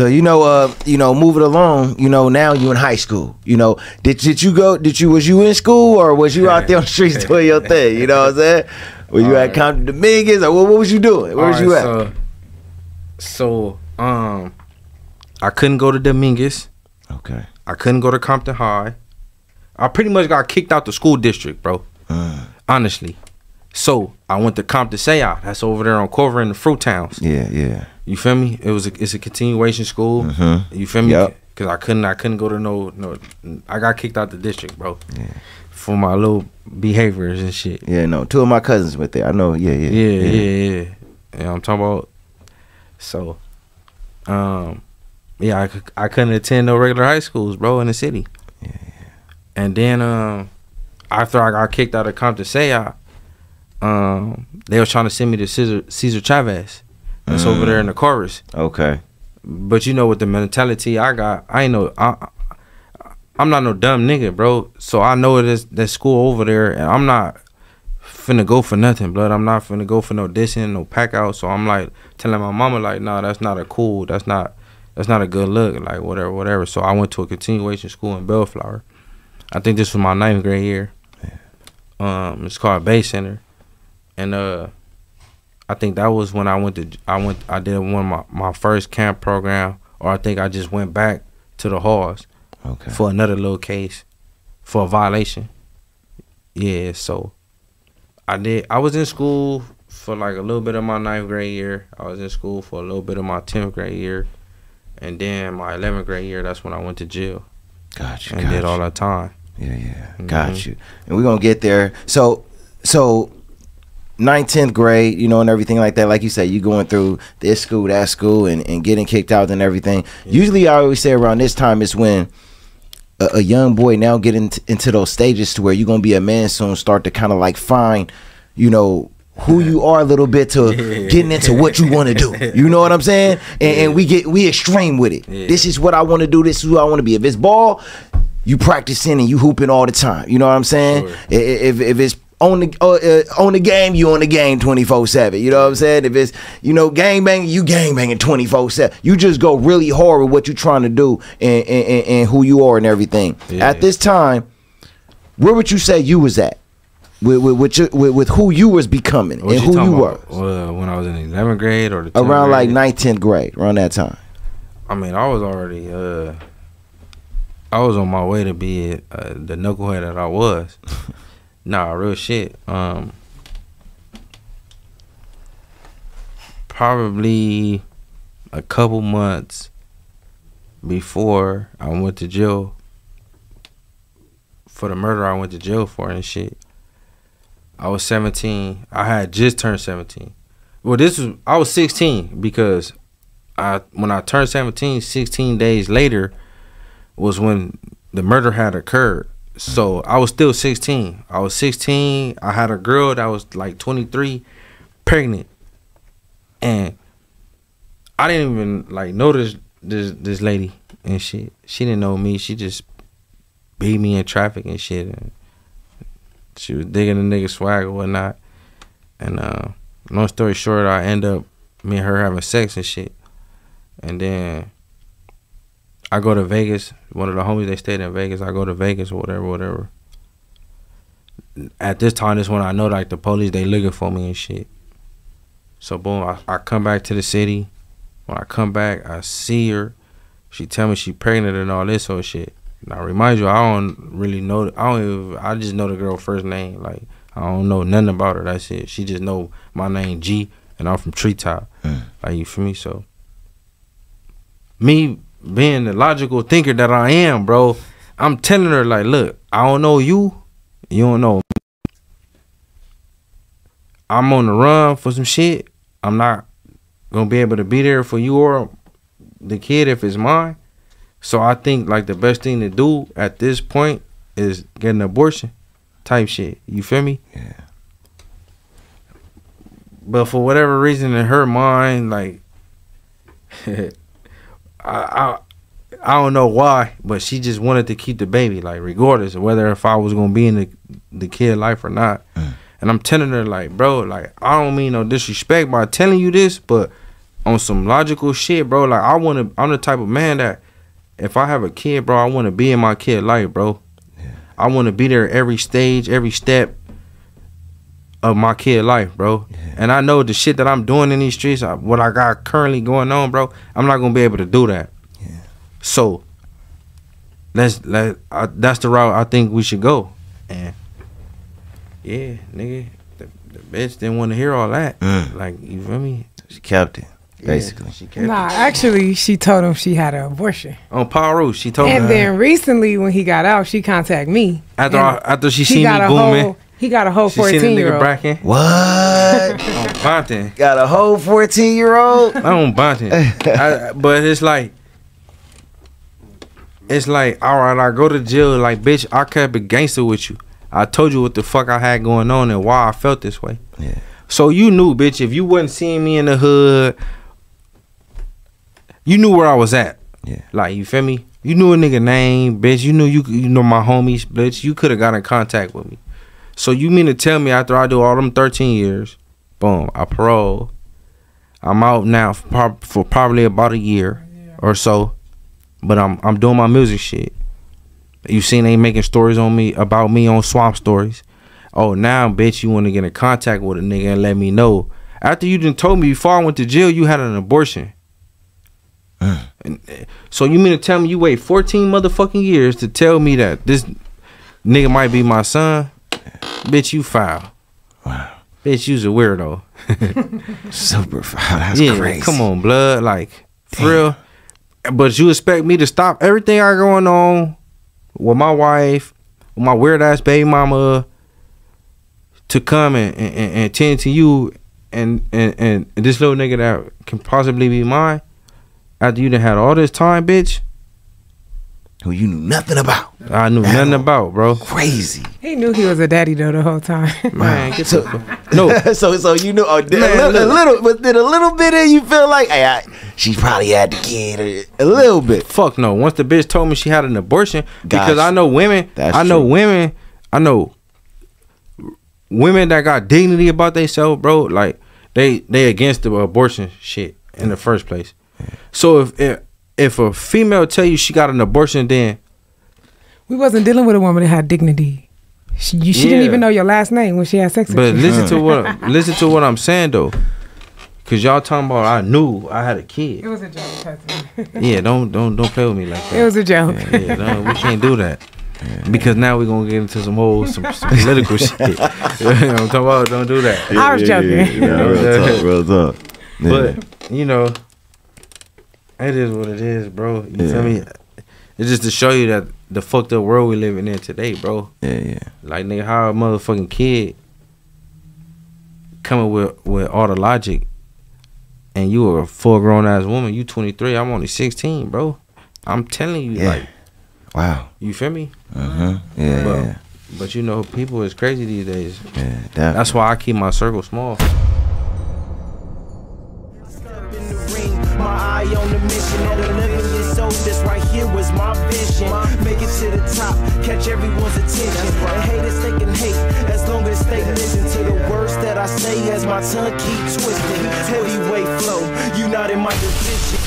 So you know, uh, you know, moving along, you know, now you in high school. You know, did did you go? Did you was you in school or was you out there on the streets doing your thing? You know what I'm saying? Were you All at right. Compton Dominguez or what, what was you doing? Where was you at? So, so um, I couldn't go to Dominguez. okay. I couldn't go to Compton High. I pretty much got kicked out the school district, bro. Uh, Honestly. So I went to Compton Sayah. That's over there on Corver in the Fruit Towns. yeah, yeah. You feel me? It was a, it's a continuation school. Mhm. You feel me? Yep. Cause I couldn't I couldn't go to no no. I got kicked out the district, bro. Yeah. For my little behaviors and shit. Yeah, no. Two of my cousins went there. I know. Yeah, yeah. Yeah, yeah, yeah. Yeah, I'm talking about. So, um, yeah, I, I couldn't attend no regular high schools, bro, in the city. Yeah, And then, um, after I got kicked out of Compton Sayah, um, they was trying to send me to Caesar, Caesar Chavez. That's over there in the chorus. Okay. But you know, with the mentality I got, I ain't no, I, I'm not no dumb nigga, bro. So I know it is that school over there, and I'm not finna go for nothing, blood. I'm not finna go for no dissing, no pack out. So I'm like telling my mama, like, nah, that's not a cool, that's not, that's not a good look, like whatever, whatever. So I went to a continuation school in Bellflower. I think this was my ninth grade year. Um, it's called Bay Center, and uh. I think that was when I went to I went I did one of my, my first camp program or I think I just went back to the halls Okay. for another little case for a violation. Yeah, so I did I was in school for like a little bit of my ninth grade year. I was in school for a little bit of my tenth grade year. And then my eleventh grade year, that's when I went to jail Gotcha. and gotcha. did all that time. Yeah, yeah. Mhm. Got you. And we're gonna get there. So so ninth, tenth grade, you know, and everything like that. Like you said, you going through this school, that school, and, and getting kicked out and everything. Usually I always say around this time is when a, a young boy now get into, into those stages to where you're gonna be a man soon, start to kind of like find, you know, who you are a little bit to getting into what you want to do. You know what I'm saying? And, and we get we extreme with it. Yeah. This is what I want to do. This is who I want to be. If it's ball, you practicing and you hooping all the time. You know what I'm saying? Sure. If if it's on the uh, uh, on the game, you on the game 24 seven. You know what I'm saying? If it's you know gang banging, you gang banging 24 seven. You just go really hard with what you're trying to do and and, and, who you are and everything. Yeah. At this time, where would you say you was at? With with with, your, with, with who you was becoming What and who talking you were? Uh, when I was in eleventh grade or the 10th around like grade? ninth, tenth grade, around that time. I mean, I was already uh I was on my way to be uh, the knucklehead that I was. nah, real shit. Um probably a couple months before I went to jail for the murder I went to jail for and shit. I was 17. I had just turned 17. Well, this was I was 16 because I when I turned 17, 16 days later was when the murder had occurred. So I was still 16. I was 16. I had a girl that was like 23, pregnant, and I didn't even like notice this this lady and shit. She didn't know me. She just beat me in traffic and shit. And she was digging the nigga swag or whatnot. And uh, long story short, I end up me and her having sex and shit. And then I go to Vegas. One of the homies they stayed in Vegas. I go to Vegas or whatever, whatever. At this time, this when I know like the police they looking for me and shit. So boom, I, I come back to the city. When I come back, I see her. She tell me she pregnant and all this of shit. I remind you, I don't really know. I don't. Even, I just know the girl first name. Like I don't know nothing about her. That's it. She just know my name G, and I'm from Treetop. Mm. Like you feel me? So me being the logical thinker that I am, bro, I'm telling her like, look, I don't know you, you don't know. I'm on the run for some shit. I'm not gonna be able to be there for you or the kid if it's mine. So I think like the best thing to do at this point is get an abortion type shit. You feel me? Yeah. But for whatever reason in her mind, like I, I I don't know why, but she just wanted to keep the baby, like regardless of whether if I was gonna be in the the kid life or not. Mm. And I'm telling her like, bro, like I don't mean no disrespect by telling you this, but on some logical shit, bro. Like I want to. I'm the type of man that if I have a kid, bro, I want to be in my kid life, bro. I want to be there every stage, every step of my kid life, bro. And I know the shit that I'm doing in these streets, uh, what I got currently going on, bro. I'm not gonna be able to do that. So let's let uh, that's the route I think we should go. And yeah, nigga, the, the bitch didn't want to hear all that. Mm. Like you feel me? She kept it, basically. Yeah, she kept Nah, it. actually, she told him she had an abortion. on Piru, she told him. And then recently, when he got out, she contacted me. after I, after she he seen got me a booming, whole. He got a whole she seen the fourteen year nigga old. bracking What? on Bompton. Got a whole 14 year old? I don't Bompton. I, but it's like, it's like, all right, I go to jail. Like, bitch, I kept it gangster with you. I told you what the fuck I had going on and why I felt this way. Yeah. So you knew, bitch, if you wasn't seeing me in the hood, you knew where I was at. Yeah. Like, you feel me? You knew a nigga name, bitch. You knew you you know my homies, bitch. You could have got in contact with me. So you mean to tell me after I do all them 13 years, boom, I parole. I'm out now for, for probably about a year or so, but I'm I'm doing my music shit. You seen they making stories on me about me on Swamp Stories. Oh, now bitch, you want to get in contact with a nigga and let me know. After you done told me before I went to jail, you had an abortion. Mm. And, uh, so you mean to tell me you wait 14 motherfucking years to tell me that this nigga might be my son? Bitch, you foul. Wow. Bitch, you's a weirdo. Super foul. That's yeah, crazy. come on, blood. Like, for real. But you expect me to stop everything I going on with my wife, with my weird ass baby mama, to come and, and, and, and tend to you and, and, and this little nigga that can possibly be mine after you done had all this time, bitch. Who you knew nothing about. I knew nothing about, bro. Crazy. He knew he was a daddy though the whole time. Man, get So- the no. so so you knew oh, did Man, a, little, a little, but did a little bit of you feel like hey, I, she probably had the kid a little bit. Fuck no. Once the bitch told me she had an abortion, because I know women, That's I know true. women, I know women that got dignity about themselves, bro. Like they they against the abortion shit in the first place. So if if, if a female tell you she got an abortion, then we wasn't dealing with a woman that had dignity. She, you, she didn't even know your last name when she had sex with but you. listen to what listen to what I'm saying though. Cause y'all talking about I knew I had a kid. It was a joke. Yeah, don't don't don't play with me like that. it was a joke. Yeah, no, we can't do that. Because now we're gonna get into some whole some, some political shit. You know what I'm talking about don't do that. I was joking. real talk, real talk. Yeah. But you know, it is what it is, bro. You Yeah. feel me? It's just to show you that the fucked up world we living in today, bro. yeah, yeah. Like nigga, how a motherfucking kid coming with with all the logic, and you are a full grown ass woman. You 23, I'm only 16, bro. I'm telling you, Yeah. like, Wow. you feel me? Uh-huh. Yeah, But- yeah, But you know, people is crazy these days. yeah. That, That's why I keep my circle small. On the mission. At 11 years old, this right here was my vision. Make it to the top, catch everyone's attention. And haters they can hate as long as they listen to the words that I say as my tongue keep twisting. Heavyweight flow, you not in my division.